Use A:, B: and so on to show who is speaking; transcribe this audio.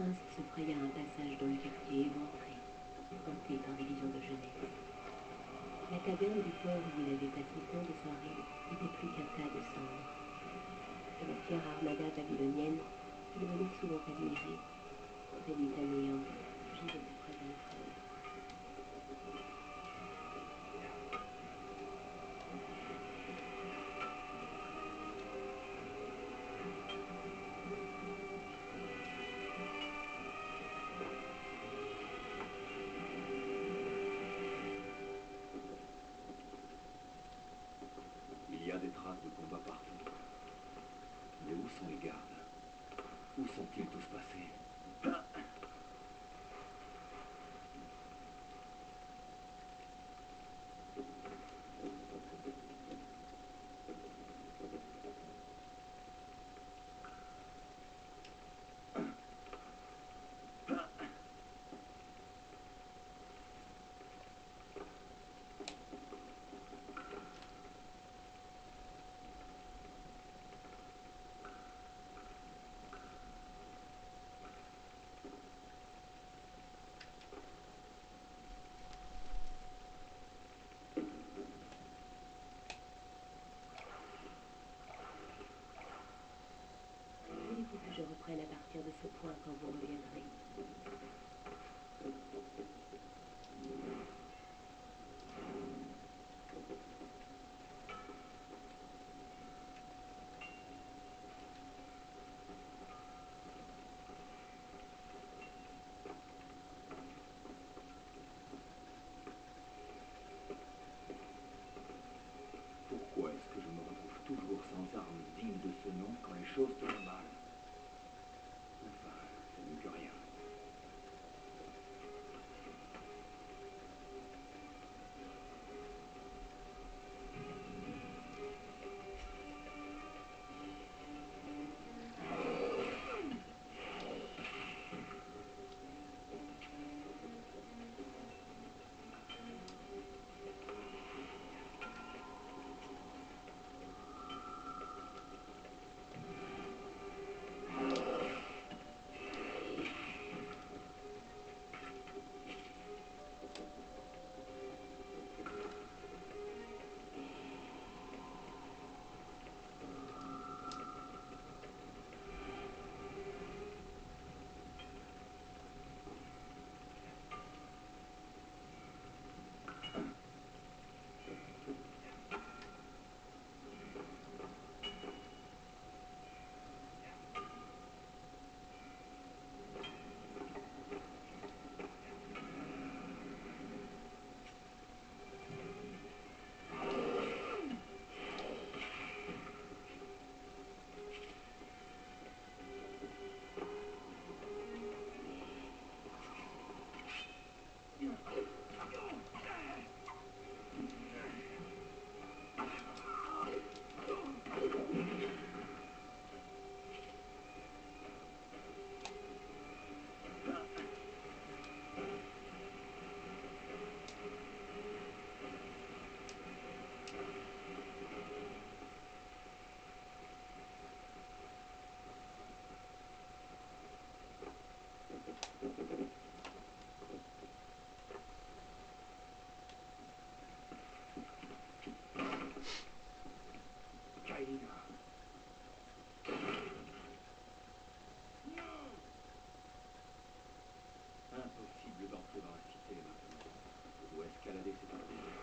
A: prince se fraya un passage dans le quartier éventré, hanté par des visions de jeunesse. La taverne du port où il avait passé tant de soirées n'était plus qu'un tas de cendres. Et la fière armada babylonienne, qu'il venait souvent admirer, à partir de ce point quand vous reviendrez
B: Pourquoi est-ce que je me retrouve toujours sans armes dignes de ce nom quand les choses tournent mal? D'entrer dans la cité maintenant. Escalader cette